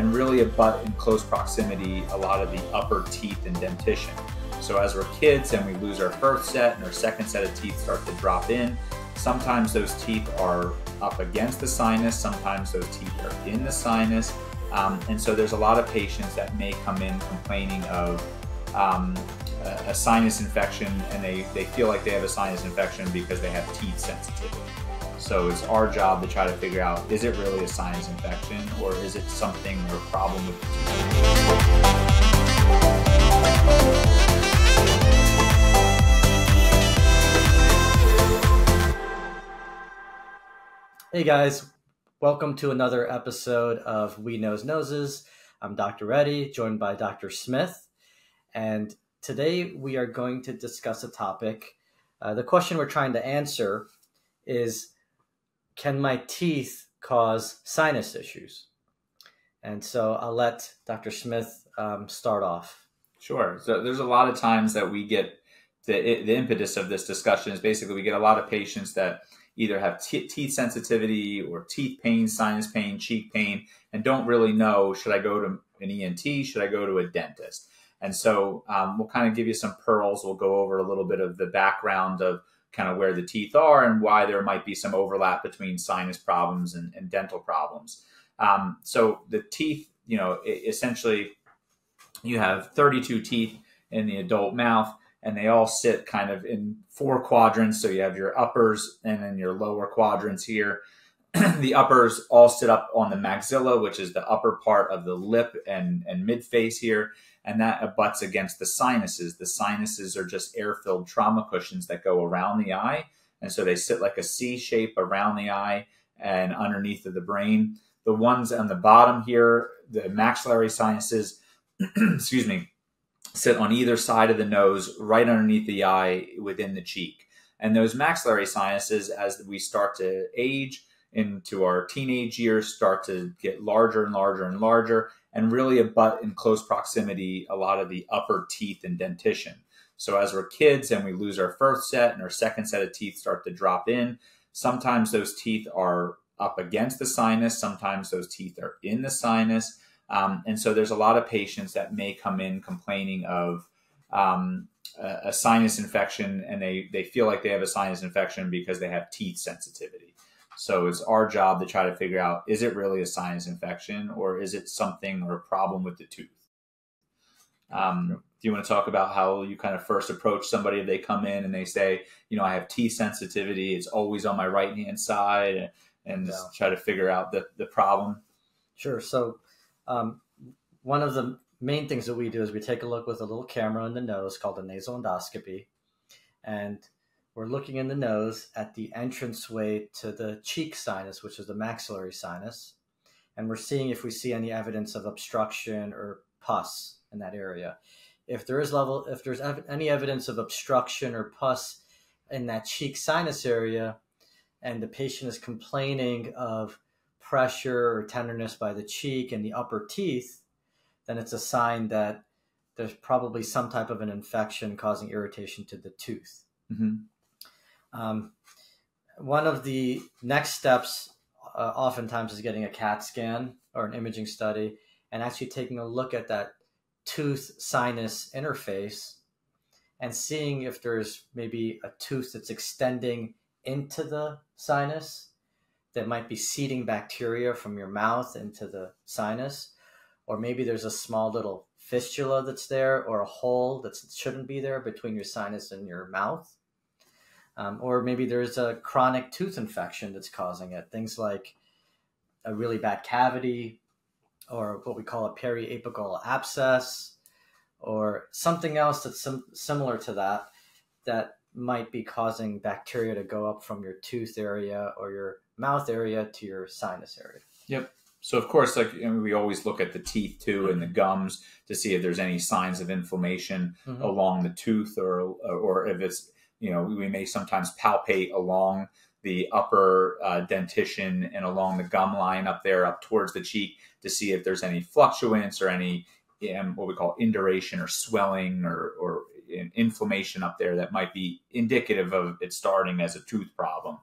and really abut in close proximity a lot of the upper teeth and dentition. So as we're kids and we lose our first set and our second set of teeth start to drop in, sometimes those teeth are up against the sinus, sometimes those teeth are in the sinus. Um, and so there's a lot of patients that may come in complaining of um, a, sinus infection and they, they feel like they have a sinus infection because they have teeth sensitivity. So it's our job to try to figure out is it really a sinus infection or is it something or a problem with the? Hey guys, welcome to another episode of We Nose Noses. I'm Dr. Reddy, joined by Dr. Smith, and today we are going to discuss a topic. Uh, the question we're trying to answer is Can my teeth cause sinus issues? And so I'll let Dr. Smith um, start off. Sure. So there's a lot of times that we get the, the impetus of this discussion is basically we get a lot of patients that either have teeth sensitivity or teeth pain, sinus pain, cheek pain, and don't really know should I go to an ENT, should I go to a dentist? And so um, we'll kind of give you some pearls. We'll go over a little bit of the background of kind of where the teeth are and why there might be some overlap between sinus problems and, and dental problems. Um, so the teeth, you know, essentially you have 32 teeth in the adult mouth and they all sit kind of in four quadrants. So you have your uppers and then your lower quadrants here. the uppers all sit up on the maxilla, which is the upper part of the lip and, and mid face here, and that abuts against the sinuses. The sinuses are just air filled trauma cushions that go around the eye. And so they sit like a C shape around the eye and underneath of the brain. The ones on the bottom here, the maxillary sinuses, excuse me, sit on either side of the nose, right underneath the eye, within the cheek. And those maxillary sinuses, as we start to age into our teenage years, start to get larger and larger and larger, and really abut in close proximity a lot of the upper teeth and dentition. So as we're kids and we lose our first set and our second set of teeth start to drop in, sometimes those teeth are up against the sinus, sometimes those teeth are in the sinus um, and so there's a lot of patients that may come in complaining of um, a, a, sinus infection and they, they feel like they have a sinus infection because they have teeth sensitivity. So it's our job to try to figure out is it really a sinus infection or is it something or a problem with the tooth? Um, do you want to talk about how you kind of first approach somebody if they come in and they say, you know, I have teeth sensitivity, it's always on my right hand side, and yeah. try to figure out the, the problem? Sure. So um, one of the main things that we do is we take a look with a little camera in the nose called a nasal endoscopy, and we're looking in the nose at the entranceway to the cheek sinus, which is the maxillary sinus, and we're seeing if we see any evidence of obstruction or pus in that area. If there is level, if there's ev- any evidence of obstruction or pus in that cheek sinus area, and the patient is complaining of pressure or tenderness by the cheek and the upper teeth, then it's a sign that there's probably some type of an infection causing irritation to the tooth. Mm-hmm. Um, one of the next steps, uh, oftentimes, is getting a CAT scan or an imaging study and actually taking a look at that tooth sinus interface and seeing if there's maybe a tooth that's extending into the sinus that might be seeding bacteria from your mouth into the sinus, or maybe there's a small little fistula that's there, or a hole that shouldn't be there between your sinus and your mouth. Um, or maybe there's a chronic tooth infection that's causing it. Things like a really bad cavity, or what we call a periapical abscess, or something else that's sim- similar to that, that might be causing bacteria to go up from your tooth area or your mouth area to your sinus area. Yep. So of course, like I mean, we always look at the teeth too and the gums to see if there's any signs of inflammation mm-hmm. along the tooth, or or if it's you know we may sometimes palpate along the upper uh, dentition and along the gum line up there up towards the cheek to see if there's any fluctuance or any um, what we call induration or swelling or, or inflammation up there that might be indicative of it starting as a tooth problem.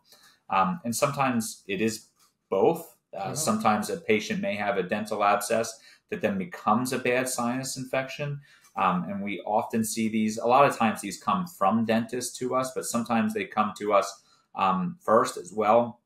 Um, and sometimes it is both. Uh, Uh-huh. Sometimes a patient may have a dental abscess that then becomes a bad sinus infection. Um, and we often see these, a lot of times these come from dentists to us, but sometimes they come to us um, first as well.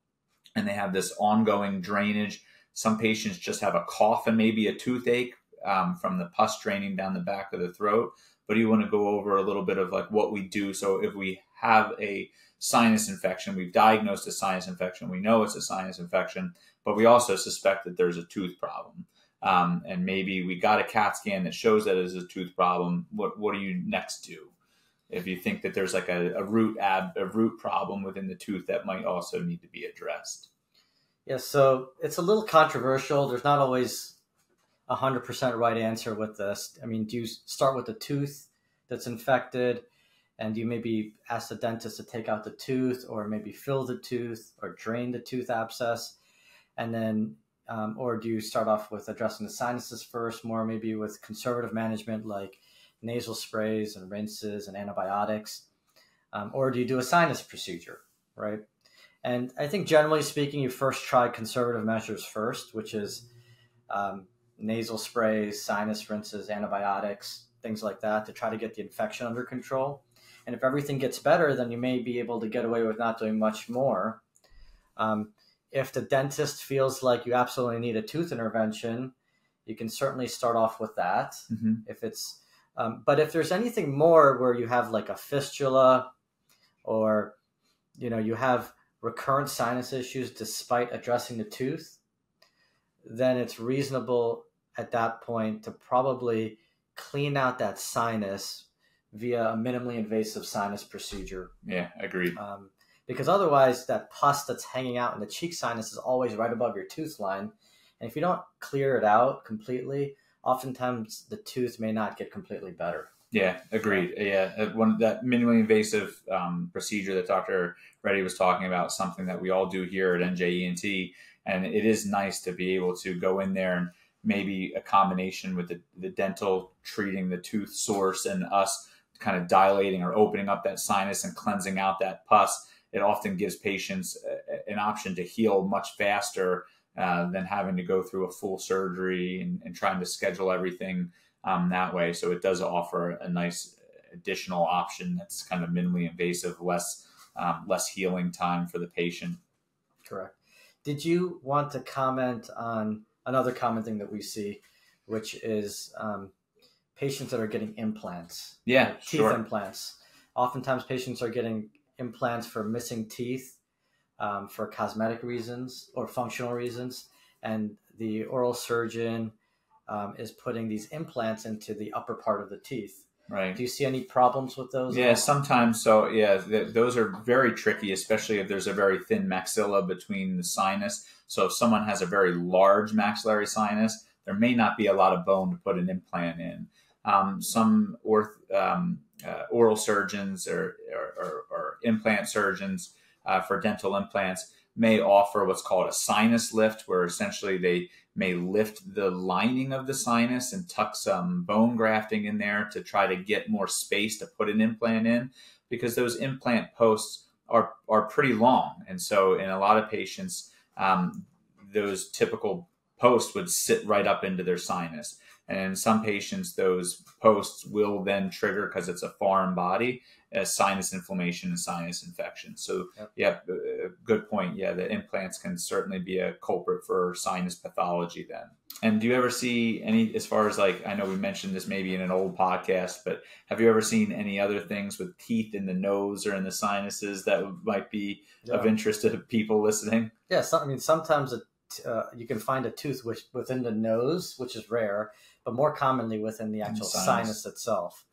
And they have this ongoing drainage. Some patients just have a cough and maybe a toothache um, from the pus draining down the back of the throat. But you want to go over a little bit of like what we do. So if we have a sinus infection, we've diagnosed a sinus infection, we know it's a sinus infection, but we also suspect that there's a tooth problem. Um, and maybe we got a CAT scan that shows that it's a tooth problem. What what do you next do? If you think that there's like a, a root ab a root problem within the tooth that might also need to be addressed. Yeah, so it's a little controversial. There's not always a hundred percent right answer with this. I mean, do you start with the tooth that's infected, and you maybe ask the dentist to take out the tooth, or maybe fill the tooth, or drain the tooth abscess, and then, um, or do you start off with addressing the sinuses first, more maybe with conservative management like nasal sprays and rinses and antibiotics, um, or do you do a sinus procedure, right? And I think generally speaking, you first try conservative measures first, which is um, nasal sprays, sinus rinses, antibiotics, things like that to try to get the infection under control. And if everything gets better, then you may be able to get away with not doing much more. Um, if the dentist feels like you absolutely need a tooth intervention, you can certainly start off with that. Mm-hmm. If it's, um, but if there's anything more where you have like a fistula, or you know you have recurrent sinus issues despite addressing the tooth, then it's reasonable at that point to probably clean out that sinus via a minimally invasive sinus procedure. Yeah, agreed. Um, because otherwise, that pus that's hanging out in the cheek sinus is always right above your tooth line. And if you don't clear it out completely, oftentimes the tooth may not get completely better. Yeah, agreed. Yeah, uh, one that minimally invasive um, procedure that Dr. Reddy was talking about, something that we all do here at NJENT, and it is nice to be able to go in there and maybe a combination with the, the dental treating the tooth source and us kind of dilating or opening up that sinus and cleansing out that pus. It often gives patients a, an option to heal much faster uh, than having to go through a full surgery and, and trying to schedule everything um, that way. So it does offer a nice additional option that's kind of minimally invasive, less um, less healing time for the patient. Correct. Did you want to comment on another common thing that we see, which is um, patients that are getting implants? Yeah, like teeth sure. implants. Oftentimes, patients are getting implants for missing teeth um, for cosmetic reasons or functional reasons, and the oral surgeon um, is putting these implants into the upper part of the teeth. Right. Do you see any problems with those? Yeah, sometimes. So yeah, th- those are very tricky, especially if there's a very thin maxilla between the sinus. So if someone has a very large maxillary sinus, there may not be a lot of bone to put an implant in. Um, some orth, um, uh, oral surgeons or, or, or, implant surgeons uh, for dental implants may offer what's called a sinus lift, where essentially they may lift the lining of the sinus and tuck some bone grafting in there to try to get more space to put an implant in because those implant posts are, are pretty long. And so, in a lot of patients, um, those typical posts would sit right up into their sinus. And in some patients, those posts will then trigger because it's a foreign body, a sinus inflammation and sinus infection. So, Yep. yeah, uh, good point. Yeah, the implants can certainly be a culprit for sinus pathology then. And do you ever see any, as far as like, I know we mentioned this maybe in an old podcast, but have you ever seen any other things with teeth in the nose or in the sinuses that might be of interest to people listening? Yeah, so, I mean, sometimes it, uh, you can find a tooth which within the nose, which is rare, but more commonly within the actual sinus. sinus. itself.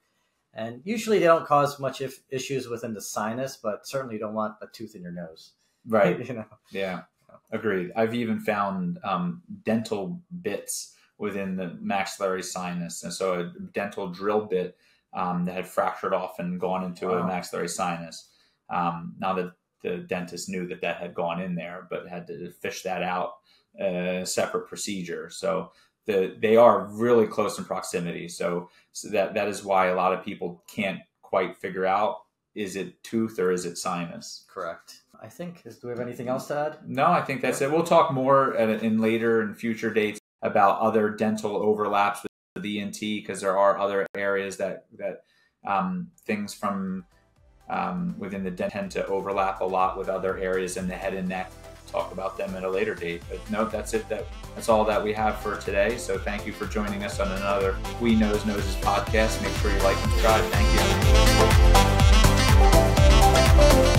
And usually they don't cause much if, issues within the sinus, but certainly you don't want a tooth in your nose. Right. you know. Yeah, agreed. I've even found um, dental bits within the maxillary sinus, and so a dental drill bit um, that had fractured off and gone into a maxillary sinus. Um, now that the dentist knew that that had gone in there, but had to fish that out, a separate procedure. So the they are really close in proximity. So, so that that is why a lot of people can't quite figure out is it tooth or is it sinus. Correct. I think is. Do we have anything else to add? No, I think that's it. We'll talk more at, in later and future dates about other dental overlaps with the ENT because there are other areas that that um, things from um, within the dent tend to overlap a lot with other areas in the head and neck. Talk about them at a later date. But no, that's it. That that's all that we have for today. So thank you for joining us on another We Nose Noses podcast. Make sure you like and subscribe. Thank you.